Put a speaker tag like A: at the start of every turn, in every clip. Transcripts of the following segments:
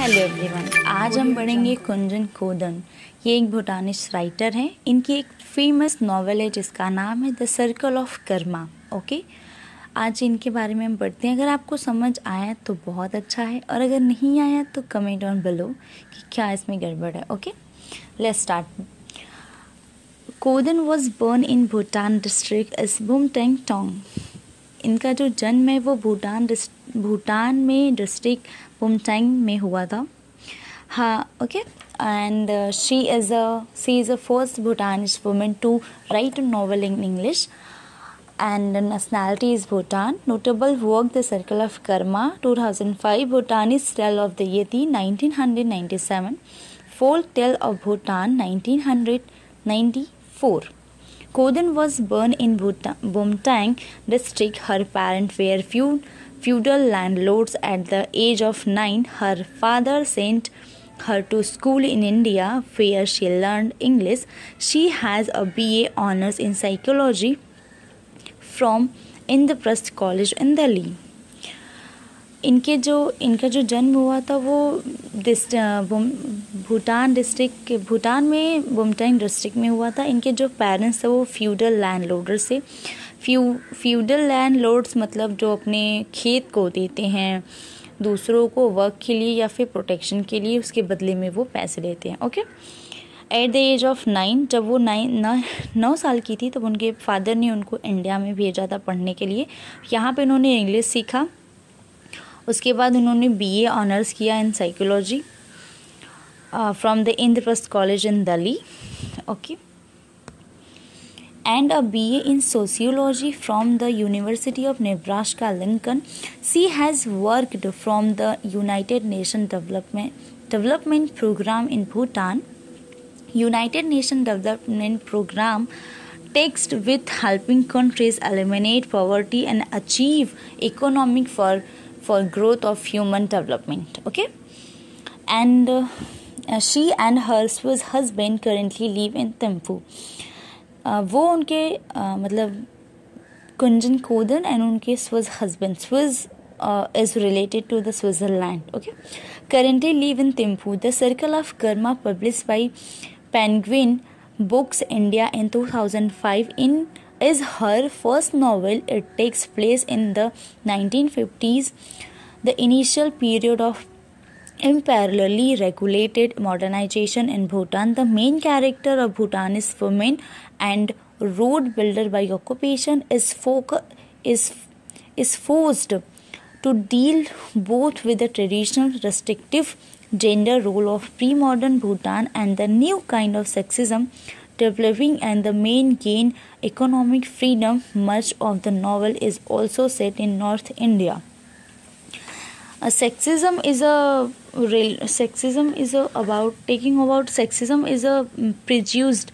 A: Hello everyone आज हम पढ़ेंगे कुंजन कोदन। ये एक भूटानिश राइटर हैं। इनकी एक फ़ेमस नॉवल है, जिसका नाम है the Circle of Karma okay आज इनके बारे में हम पढ़ते हैं। अगर आपको समझ आया तो बहुत अच्छा है। और अगर नहीं आया तो कमेंट ऑन बिलो कि क्या इसमें गड़बड़ है okay let's start Choden was born in Bhutan district इस बुमटेंग टोंग इनका जो जन्म है वो भूटान भूटान में डिस्ट्रिक्ट पुमचैंग में हुआ था। हाँ okay and she is a she is a first Bhutan is women to write novel in English and nationality is Bhutan notable work the Circle of Karma two thousand five Bhutan is tale of the ये थी nineteen hundred ninety seven folk tale of Bhutan nineteen hundred ninety four Kodan was born in Bumthang district. Her parents were feudal landlords at the age of nine. Her father sent her to school in India where she learned English. She has a BA honors in psychology from Indraprasth College in Delhi. इनके जो, इनका जो जन्म हुआ था, वो डिस्ट Bhutan district Bhutan में, बुमटैंग district में हुआ था। इनके जो पेरेंट्स थे, वो फ्यूडल लैंड लोडर से फ्यू, फ्यूडल लैंड लोड्स मतलब जो अपने खेत को देते हैं, दूसरों को वर्क के लिए या फिर प्रोटेक्शन के लिए, उसके बदले में वो पैसे लेते हैं, okay? At the age of nine जब वो नाइन नौ साल की थी, तब उनके फादर ने उनको इंडिया में भेजा था पढ़ने के लिए। यहाँ पे उन्होंने इंग्लिश सीखा। उसके बाद उन्होंने बीए ऑनर्स किया in psychology from the Indraprastha College in Delhi okay and a B A in sociology from the University of Nebraska Lincoln she has worked from the United Nation Development Development Programme in Bhutan United Nation Development Programme tasked with helping countries eliminate poverty and achieve economic for for growth of human development okay and uh, she and her Swiss husband currently live in Thimphu uh, वो उनके uh, मतलब Kunzang Choden and उनके Swiss husband Swiss is related to the Switzerland. Okay, currently live in Thimphu. The Circle of Karma, published by Penguin Books India in 2005, in is her first novel. It takes place in the 1950s, the initial period of imperially regulated modernization in Bhutan. The main character of Bhutan Bhutanese woman and road builder by occupation is folk is is forced to deal both with the traditional restrictive gender role of pre-modern Bhutan and the new kind of sexism developing and the main gain economic freedom. Much of the novel is also set in North India. Uh, sexism is a real sexism is a, about taking about sexism is a produced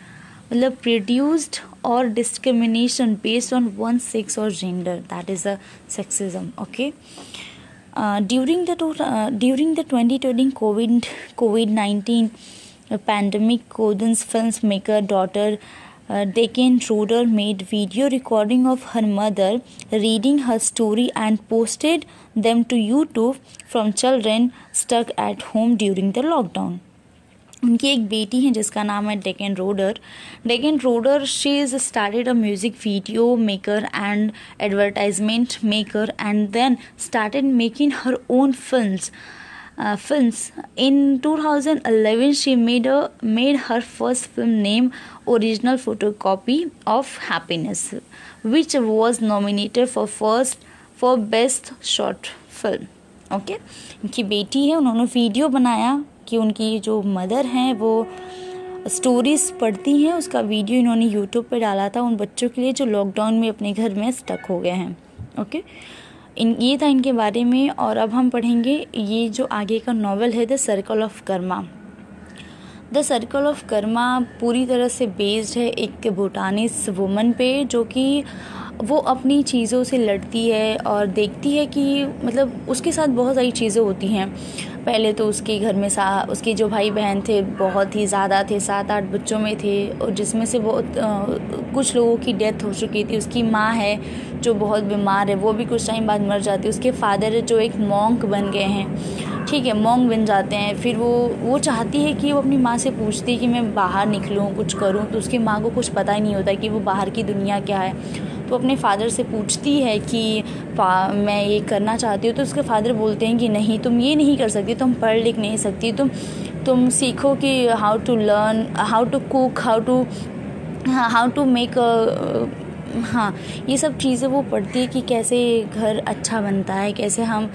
A: मतलब produced or discrimination based on one sex or gender that is a sexism okay uh, during the uh, during the 2020 covid covid-19 pandemic Choden's film maker daughter Dechen Roder made video recording of her mother reading her story and posted them to YouTube from children stuck at home during the lockdown उनकी एक बेटी है जिसका नाम है Dechen Roder Dechen Roder she is started a music video maker and advertisement maker and then started making her own film uh, films. In 2011, she made a made her first film named Original Photocopy of Happiness, which was nominated for first for best short film. Okay okay? इनकी बेटी है उन्होंने video बनाया कि उनकी जो mother हैं वो स्टोरीज पढ़ती हैं उसका वीडियो इन्होंने यूट्यूब पे डाला था उन बच्चों के लिए जो लॉकडाउन में अपने घर में स्टक हो गए हैं ओके okay? इन, ये था इनके बारे में और अब हम पढ़ेंगे ये जो आगे का नावल है the Circle of Karma the Circle of Karma पूरी तरह से बेस्ड है एक भूटानिस वुमन पे, जो कि वो अपनी चीज़ों से लड़ती है और देखती है कि मतलब उसके साथ बहुत सारी चीज़ें होती हैं। पहले तो उसके घर में सा, उसके जो भाई बहन थे, बहुत ही ज़्यादा थे सात आठ बच्चों में थे और जिसमें से बहुत कुछ लोगों की डेथ हो चुकी थी। उसकी माँ है जो बहुत बीमार है, वो भी कुछ टाइम बाद मर जाती है। उसके फादर जो एक मॉन्क बन गए हैं, ठीक है मॉन्ग बन जाते हैं। फिर वो वो चाहती है कि वो अपनी माँ से पूछती है कि मैं बाहर निकलूँ, कुछ करूँ तो उसकी माँ को कुछ पता ही नहीं होता कि वो बाहर की दुनिया क्या है। तो अपने फादर से पूछती है कि मैं ये करना चाहती हूँ। तो उसके फादर बोलते हैं कि, नहीं, तुम ये नहीं कर सकती, तुम पढ़ लिख नहीं सकती। तुम तुम सीखो कि how to learn how to cook how to how to make हाँ ये सब चीज़ें वो पढ़ती है कि कैसे घर अच्छा बनता है, कैसे हम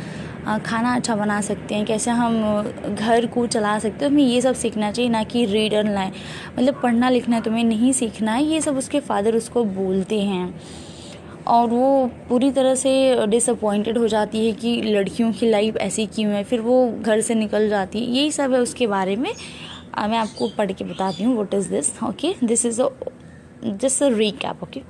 A: खाना अच्छा बना सकते हैं, कैसे हम घर को चला सकते हैं, हमें ये सब सीखना चाहिए, ना कि रीडर लाइन मतलब पढ़ना लिखना तुम्हें नहीं सीखना है, ये सब उसके फादर उसको बोलते हैं। और वो पूरी तरह से डिसअपॉइंटेड हो जाती है कि लड़कियों की लाइफ ऐसी क्यों है, फिर वो घर से निकल जाती है। यही सब है उसके बारे में मैं आपको पढ़ के बताती हूँ what is this okay this is a just a recap okay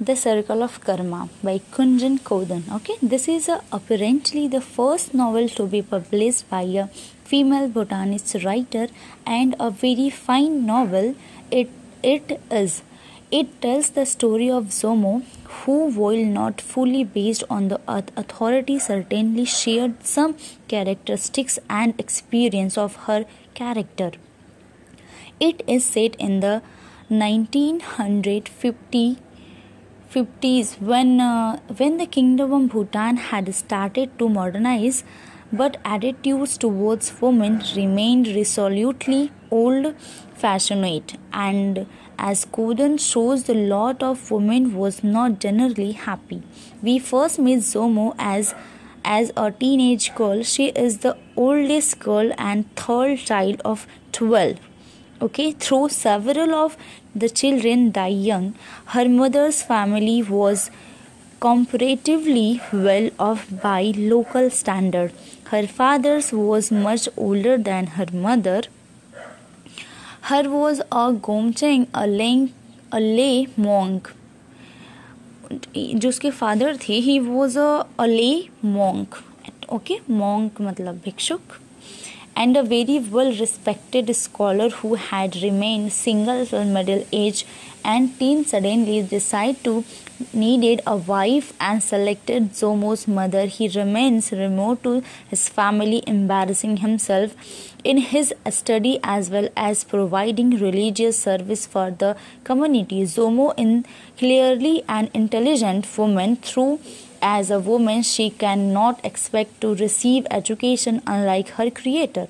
A: The Circle of Karma by Kunjan Kodan. Okay, this is uh, apparently the first novel to be published by a female Bhutanese writer and a very fine novel. It it is. It tells the story of Zomo, who, while not fully based on the authority, certainly shared some characteristics and experience of her character. It is set in the 1950 50s when uh, when the kingdom of Bhutan had started to modernize but attitudes towards women remained resolutely old fashioned and as Kodan shows the lot of women was not generally happy. We first meet Zomo as as a teenage girl. She is the oldest girl and third child of 12 okay though several of the children die young her mother's family was comparatively well off by local standard her father's was much older than her mother her was a gomcheng a lay, a lay monk जो उसके father थे he was a ले monk okay monk मतलब भिक्षुक and a very well respected scholar who had remained single till middle age and teen suddenly decided to needed a wife and selected Zomo's mother. He remains remote to his family, embarrassing himself in his study as well as providing religious service for the community. Zomo, in clearly an intelligent woman, through as a woman, she cannot expect to receive education unlike her creator,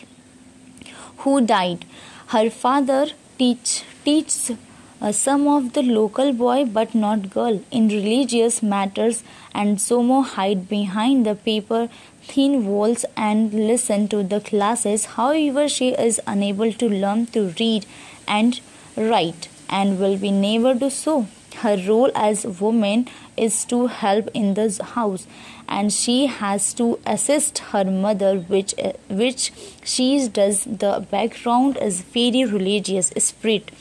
A: who died. Her father teach, teaches uh, some of the local boy but not girl in religious matters and Zomo hide behind the paper thin walls and listen to the classes. However, she is unable to learn to read and write and will be never do so. Her role as woman is to help in the house and she has to assist her mother which which she does the background is very religious spirit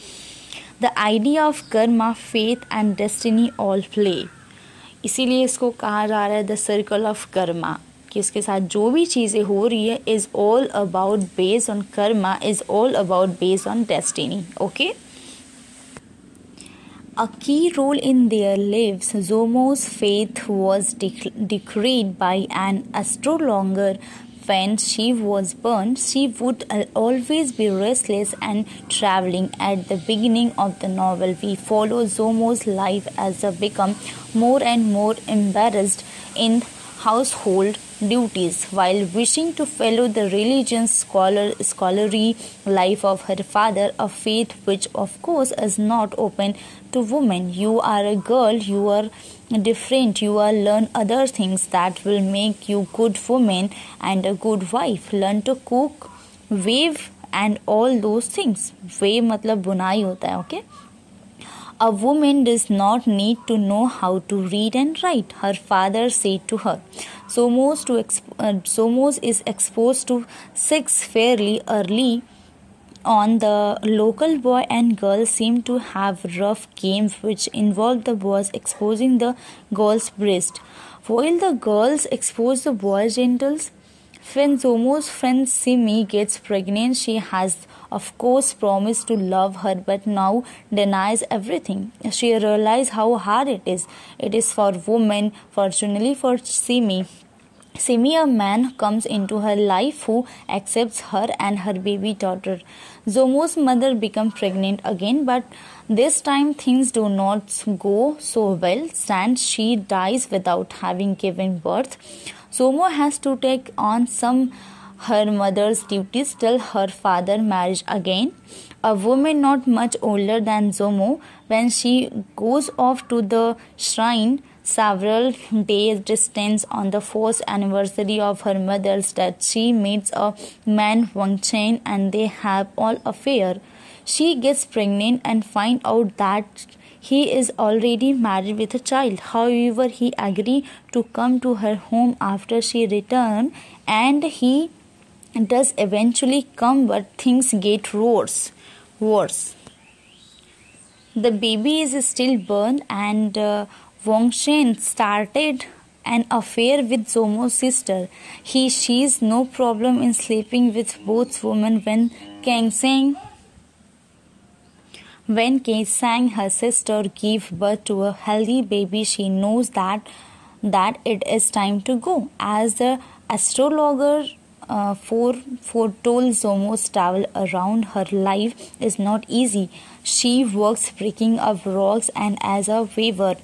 A: the idea of karma faith and destiny all play इसीलिए इसको कहा जा रहा है the circle of Karma कि इसके साथ जो भी चीज़ें हो रही है is all about based on karma is all about based on destiny okay a key role in their lives, Zomo's faith was decreed by an astrologer. When she was born, she would uh, always be restless and traveling. At the beginning of the novel, we follow Zomo's life as she become more and more embarrassed in household duties while wishing to follow the religious scholar, scholarly life of her father, a faith which, of course, is not open to women. You are a girl, you are different, you are learn other things that will make you good woman and a good wife. Learn to cook, weave, and all those things. Weave मतलब बुनाई होता है, okay? A woman does not need to know how to read and write, her father said to her. Somos, to exp- uh, Somos is exposed to sex fairly early on, the local boy and girl seem to have rough games which involve the boys exposing the girl's breast, while the girls expose the boy's genitals. When Zomo's friend Simi gets pregnant, she has, of course, promised to love her but now denies everything. She realizes how hard it is. It is for women, fortunately for Simi. Simi, a man comes into her life who accepts her and her baby daughter. Zomo's mother becomes pregnant again, but this time things do not go so well, and she dies without having given birth. Zomo has to take on some her mother's duties till her father marries again. A woman not much older than Zomo, when she goes off to the shrine several days distance on the fourth anniversary of her mother's death, she meets a man Wang Chen and they have all affair. She gets pregnant and find out that he is already married with a child. However, he agreed to come to her home after she returned and he does eventually come but things get worse. Worse. The baby is still born and uh, Wang Shen started an affair with Zomo's sister. He sees no problem in sleeping with both women when Kang Sang when Kang Sang, her sister, gave birth to a healthy baby, she knows that that it is time to go. As the astrologer uh, for foretold Zomo's travel around her life is not easy. She works breaking up rocks and as a weaver.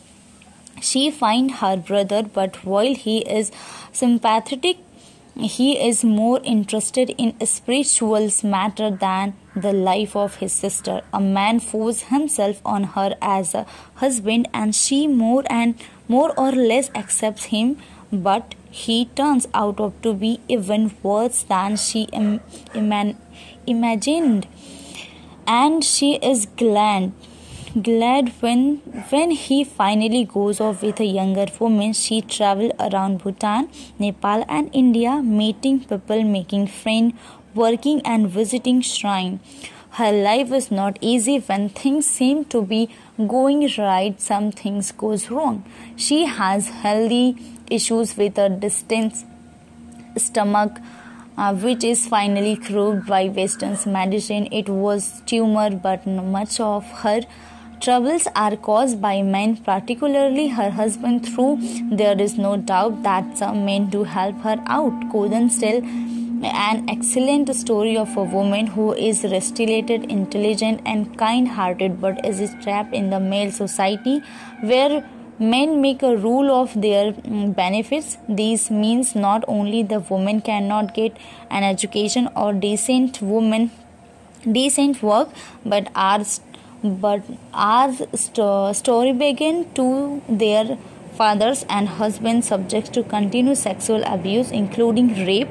A: She finds her brother, but while he is sympathetic, he is more interested in spiritual matter than the life of his sister. A man forces himself on her as a husband, and she more and more or less accepts him, but he turns out to be even worse than she Im- imagined, and she is glad glad when when he finally goes off with a younger woman. She traveled around bhutan nepal and india meeting people making friends working and visiting shrine. Her life is not easy when things seem to be going right some things goes wrong. She has healthy issues with her distant stomach uh, which is finally cured by western medicine. It was tumor but much of her Troubles are caused by men, particularly her husband, through there is no doubt that some men do help her out. Kodan still an excellent story of a woman who is restilated, intelligent, and kind hearted, but is trapped in the male society where men make a rule of their mm, benefits. This means not only the woman cannot get an education or decent woman decent work, but are but as st- story began to their fathers and husbands subject to continuous sexual abuse including rape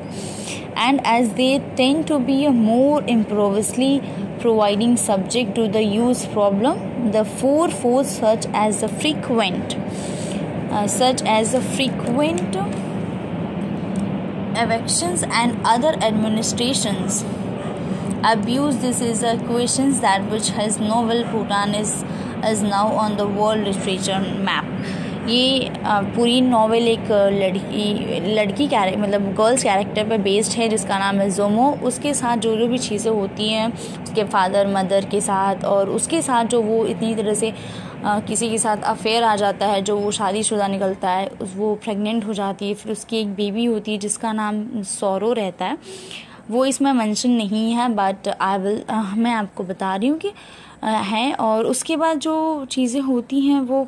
A: and as they tend to be more improvisely providing subject to the use problem the four force such as the frequent uh, such as the frequent evictions and other administrations. Abuse this is a question that which has novel bhutan is is now on the world literature map ये पूरी novel एक लड़की लड़की कैरे मतलब girls character पे based है, जिसका नाम है जोमो उसके साथ जो जो भी चीज़ें होती हैं, उसके फादर मदर के साथ, और उसके साथ जो वो इतनी तरह से किसी के साथ अफेयर आ जाता है, जो वो शादीशुदा निकलता है वो प्रेग्नेंट हो जाती है, फिर उसकी एक बेबी होती है, जिसका नाम सौरो रहता है। वो इसमें मेंशन नहीं है बट आई विल मैं आपको बता रही हूँ कि है, और उसके बाद जो चीज़ें होती हैं, वो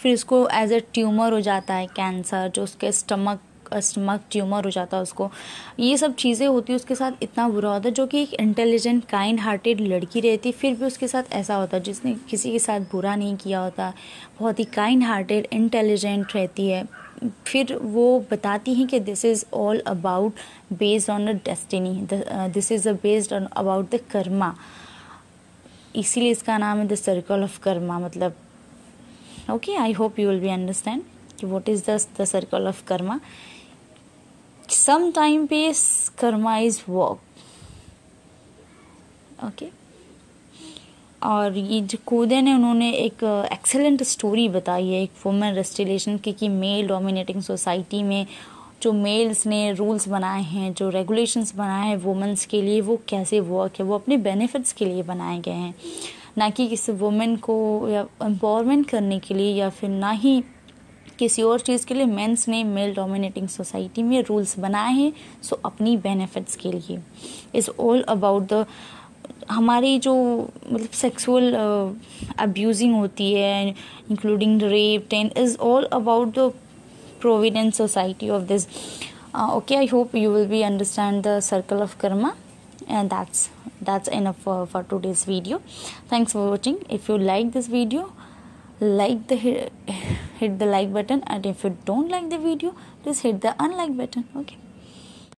A: फिर उसको एज ए ट्यूमर हो जाता है कैंसर जो उसके स्टमक स्टमक ट्यूमर हो जाता है उसको। ये सब चीज़ें होती है, उसके साथ इतना बुरा होता है, जो कि एक इंटेलिजेंट काइंड हार्टेड लड़की रहती फिर भी उसके साथ ऐसा होता है, जिसने किसी के साथ बुरा नहीं किया होता। बहुत ही काइंड हार्टेड इंटेलिजेंट रहती है। फिर वो बताती हैं कि this is all about based on a destiny this is a based on about the karma इसीलिए इसका नाम है द सर्कल ऑफ़ कर्मा मतलब okay I hope you will be understand कि what is the Circle of Karma some time पे karma is work okay और ये जो कोदे ने उन्होंने एक एक्सेलेंट स्टोरी बताई है एक वुमेन रेस्टिलेशन की कि मेल डोमिनेटिंग सोसाइटी में जो मेल्स ने रूल्स बनाए हैं, जो रेगुलेशंस बनाए हैं वुमेंस के लिए, वो कैसे वर्क है, वो अपने बेनिफिट्स के लिए बनाए गए हैं। ना कि किसी वुमेन को या एम्पावरमेंट करने के लिए या फिर ना ही किसी और चीज़ के लिए मेंस ने मेल डोमिनेटिंग सोसाइटी में रूल्स बनाए हैं सो अपनी बेनिफिट्स के लिए. इज़ ऑल अबाउट द हमारी जो मतलब सेक्सुअल अब्यूजिंग होती है including rape ten is all about the provident society of this okay I hope you will be understand the Circle of Karma and that's that's enough for, for today's video. Thanks for watching. If you like this video like the hit, hit the like button. And if you don't like the video please hit the unlike button. Okay